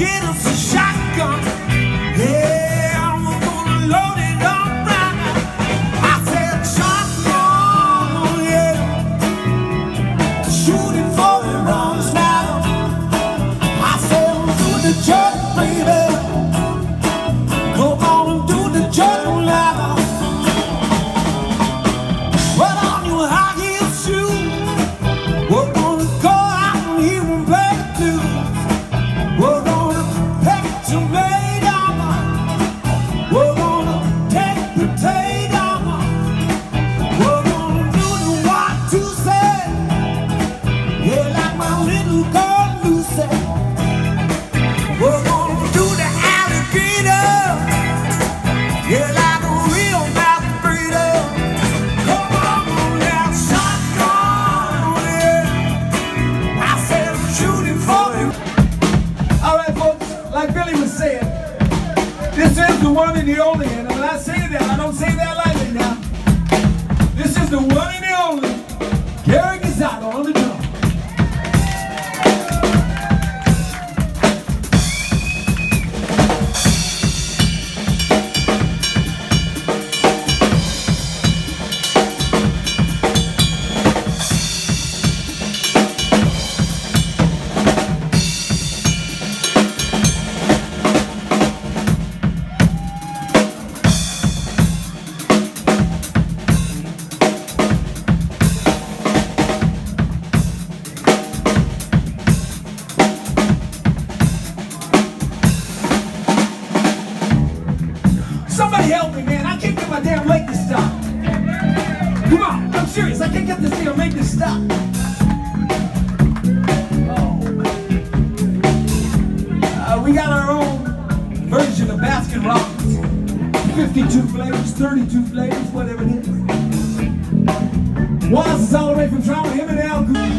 get us a shotgun. Yeah, we're gonna load it up right. I said shotgun, yeah. Shooting for the wrongs now. I said through the jerk, baby. One and the only, and when I say that, I don't say Somebody help me, man. I can't get my damn leg to stop. Come on, I'm serious. I can't get this damn leg to stop. Uh, we got our own version of Baskin Robbins. 52 flavors, 32 flavors, whatever it is. Was is all the way from Toronto, him and Al Goody.